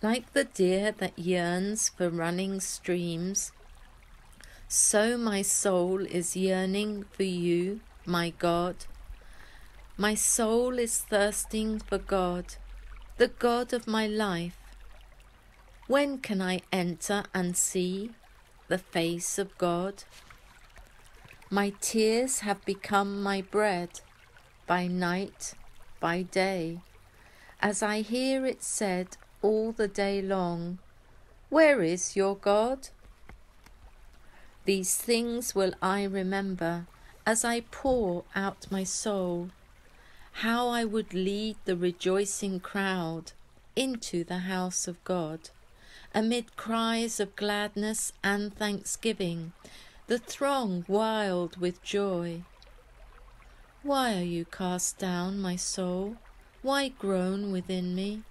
Like the deer that yearns for running streams, so my soul is yearning for you, my God. My soul is thirsting for God, the God of my life. When can I enter and see the face of God? My tears have become my bread by night, by day, as I hear it said all the day long, Where is your God? These things will I remember as I pour out my soul, how I would lead the rejoicing crowd into the house of God, amid cries of gladness and thanksgiving, the throng wild with joy. Why are you cast down, my soul? Why groan within me?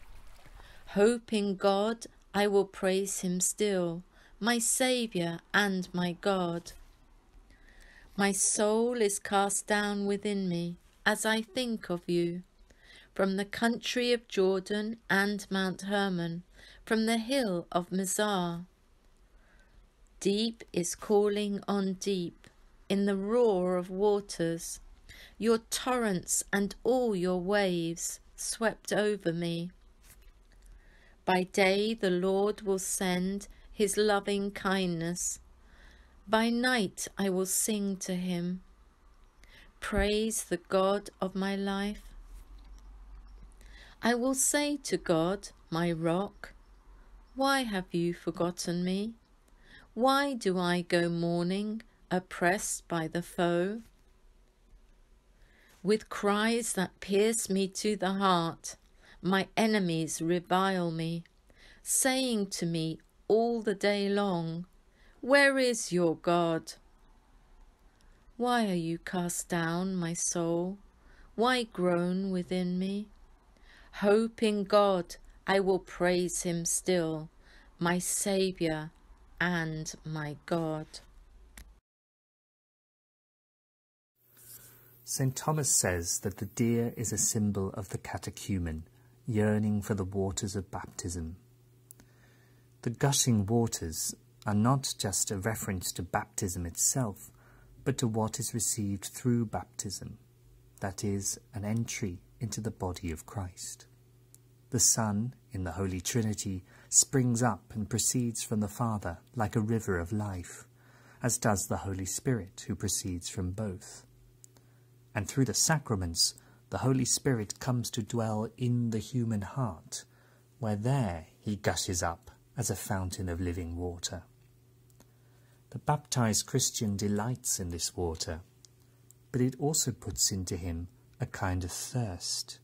Hope in God, I will praise him still, my Saviour and my God. My soul is cast down within me as I think of you. From the country of Jordan and Mount Hermon, from the hill of Mizar. Deep is calling on deep in the roar of waters. Your torrents and all your waves swept over me. By day the Lord will send his loving kindness. By night I will sing to him. Praise the God of my life. I will say to God, my rock, Why have you forgotten me? Why do I go mourning, oppressed by the foe? With cries that pierce me to the heart, my enemies revile me, saying to me all the day long, Where is your God? Why are you cast down, my soul? Why groan within me? Hope in God, I will praise him still, my Saviour and my God. St. Thomas says that the deer is a symbol of the catechumen, yearning for the waters of baptism. The gushing waters are not just a reference to baptism itself, but to what is received through baptism, that is, an entry into the body of Christ. The Son, in the Holy Trinity, springs up and proceeds from the Father like a river of life, as does the Holy Spirit, who proceeds from both. And through the sacraments, the Holy Spirit comes to dwell in the human heart, where there he gushes up as a fountain of living water. The baptized Christian delights in this water, but it also puts into him a kind of thirst,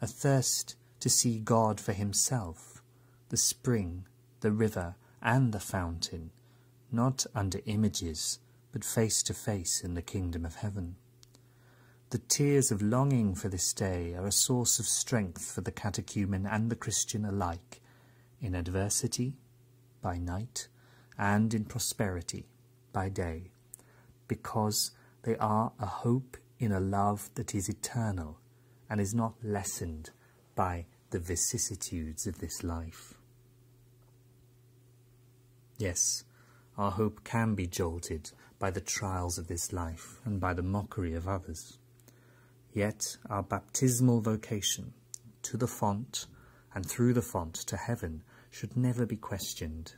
a thirst to see God for himself, the spring, the river, and the fountain, not under images, but face to face in the kingdom of heaven. The tears of longing for this day are a source of strength for the catechumen and the Christian alike, in adversity, by night, and in prosperity, by day, because they are a hope in a love that is eternal and is not lessened by the vicissitudes of this life. Yes, our hope can be jolted by the trials of this life and by the mockery of others. Yet our baptismal vocation to the font and through the font to heaven should never be questioned.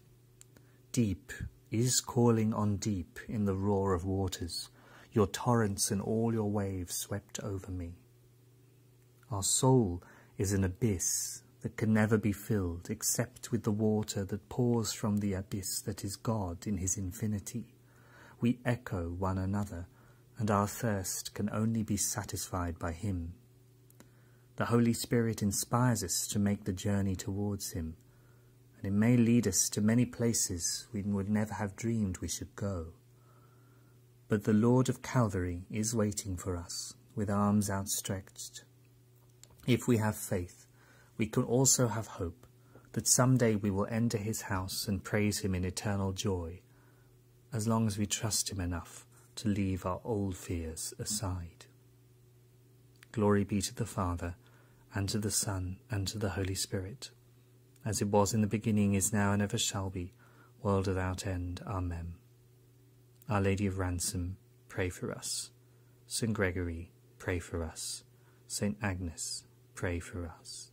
Deep is calling on deep in the roar of waters, your torrents and all your waves swept over me. Our soul is an abyss that can never be filled except with the water that pours from the abyss that is God in his infinity. We echo one another and our thirst can only be satisfied by Him. The Holy Spirit inspires us to make the journey towards Him, and it may lead us to many places we would never have dreamed we should go. But the Lord of Calvary is waiting for us with arms outstretched. If we have faith, we can also have hope that some day we will enter his house and praise him in eternal joy, as long as we trust him enough to leave our old fears aside. Glory be to the Father, and to the Son, and to the Holy Spirit, as it was in the beginning, is now, and ever shall be, world without end. Amen. Our Lady of Ransom, pray for us. St. Gregory, pray for us. St. Agnes, pray for us.